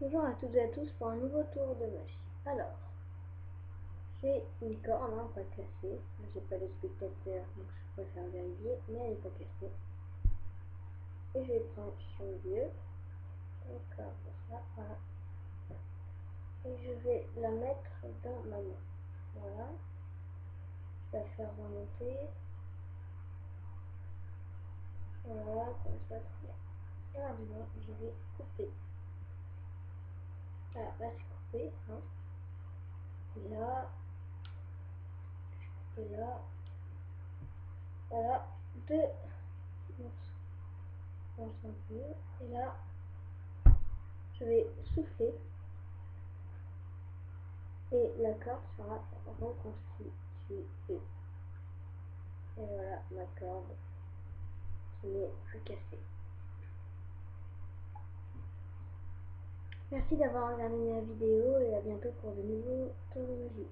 Bonjour à toutes et à tous pour un nouveau tour de magie. Alors, j'ai une corde, hein, pas cassée. J'ai pas de spectateurs, donc je préfère vérifier, mais elle n'est pas cassée. Et je vais prendre sur le corde ça, voilà. Et je vais la mettre dans ma main. Voilà. Je vais la faire remonter. Voilà, comme ça, très bien. Et maintenant, je vais couper. Voilà, là c'est coupé. Hein. Là, je là. Voilà, deux morceaux. Et là, je vais souffler. Et la corde sera reconstituée. Et voilà ma corde qui n'est plus cassée. Merci d'avoir regardé ma vidéo et à bientôt pour de nouveaux magie.